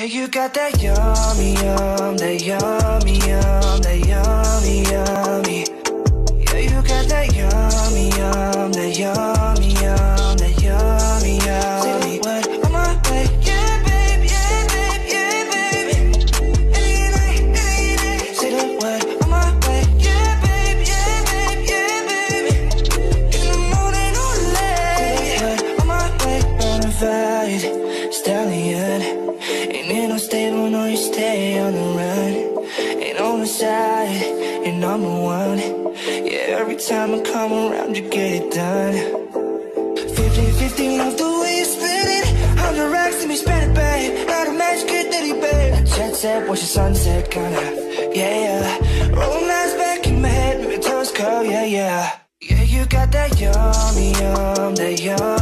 You got that yummy, yum, that yum, Ain't in no stable, no, you stay on the run. Ain't on the side, you're number one. Yeah, every time I come around, you get it done. 50-50, love the way you spin it. Hundred racks, let me spend it, babe. Not a match, get ditty, babe. Jet set, watch the sunset, kinda. Yeah, yeah. Rolling eyes back in my head, make my toes curl, yeah, yeah. Yeah, you got that yummy, yum, that yum.